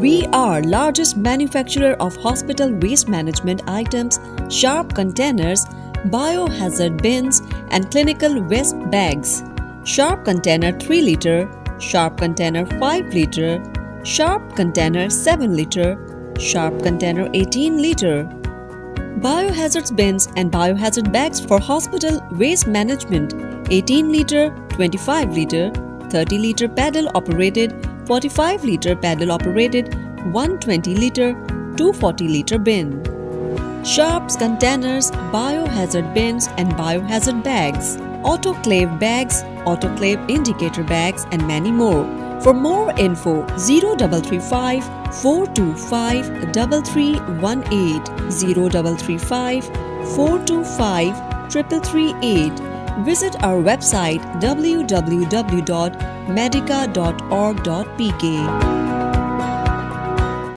We are largest manufacturer of hospital waste management items, sharp containers, biohazard bins and clinical waste bags. Sharp container 3 liter, sharp container 5 liter, sharp container 7 liter, sharp container 18 liter. Biohazard bins and biohazard bags for hospital waste management 18 liter, 25 liter, 30 liter paddle operated, 45 liter paddle operated, 120 liter, 240 liter bin. Sharps containers, biohazard bins and biohazard bags, autoclave bags, autoclave indicator bags and many more. For more info 0335 425 3318 0335 425 3338 Visit our website www.medica.org.pk.